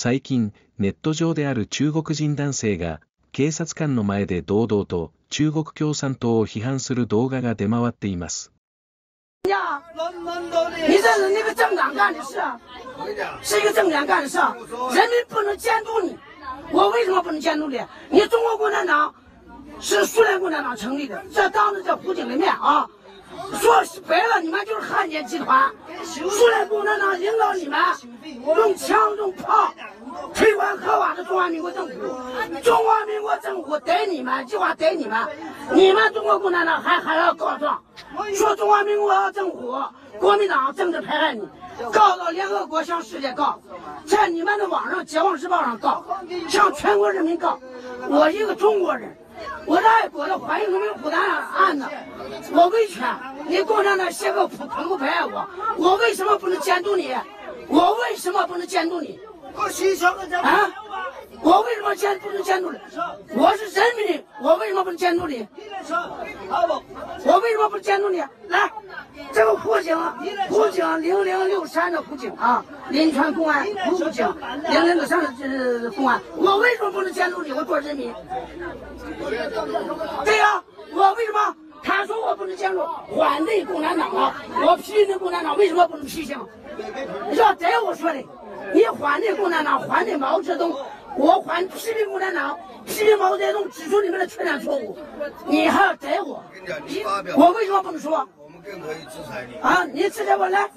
最近、ネット上である中国人男性が、警察官の前で堂々と中国共産党を批判する動画が出回っています。是，白了，你们就是汉奸集团。苏联共产党领导你们用枪用炮中华民国政府，中华民国政府逮你们，计划逮你们，你们中国共产党还还要告状，说中华民国政府国民党政治迫害你。告到联合国向世界告，在你们的网上《解放日报》上告，向全国人民告。我一个中国人，我爱国的欢迎人民虎蛋案子，我维权，你共产党写个苦苦迫害我，我为什么不能监督你？我为什么不能监督你？啊！我为什么监不能监督你？我是人民，我为什么不能监督你？我为什么不能监督你？来，这个湖警，湖警零零六三的湖警啊，临川公安湖警零零六三的公安，我为什么不能监督你？我做人民。对呀，我为什么？他说我不能监督，反对共产党啊！我批评共产党，为什么不能批评？你说这我说的，你反对共产党，反对毛泽东。我反批评共产党，批评毛泽东，指出你们的缺点错误，你还要逮我？我为什么不能说？更可以制裁你啊！你制裁我来，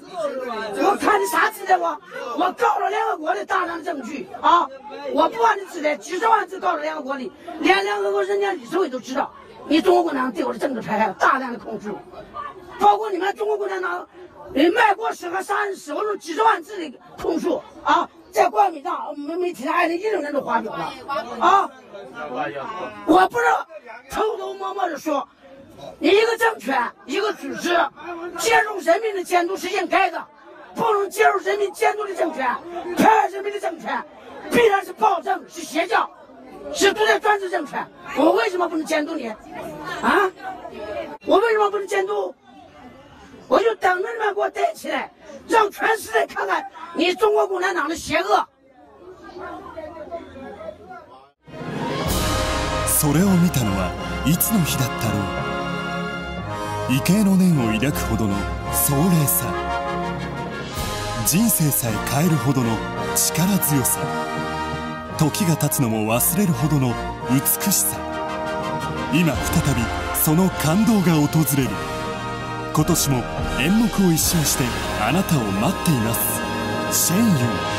我看你啥制裁我？我告了联合国的大量证据啊！我不把你制裁，几十万字告了联合国的，连联合国人家理事会都知道，你中国共产党对我的政治迫害，大量的控制，包括你们中国共产党，你，卖国史和杀人史，我有几十万字的控诉啊！在官媒上、媒媒体上，二零一六年都发表了啊！我不是偷偷摸摸的说，你一个政权、一个组织介入人民的监督是应该的，不能介入人民监督的政权、迫害人民的政权，必然是暴政、是邪教、是独裁专制政权。我为什么不能监督你？啊？我为什么不能监督？我就等着你们给我逮起来，让全世界看看你中国共产党的邪恶。それを見たのはいつの日だったろう 畏敬の念を抱くほどの壮麗さ。人生さえ変えるほどの力強さ。時が経つのも忘れるほどの美しさ。今再びその感動が訪れる。今年も演目を一新してあなたを待っています。シェンユン。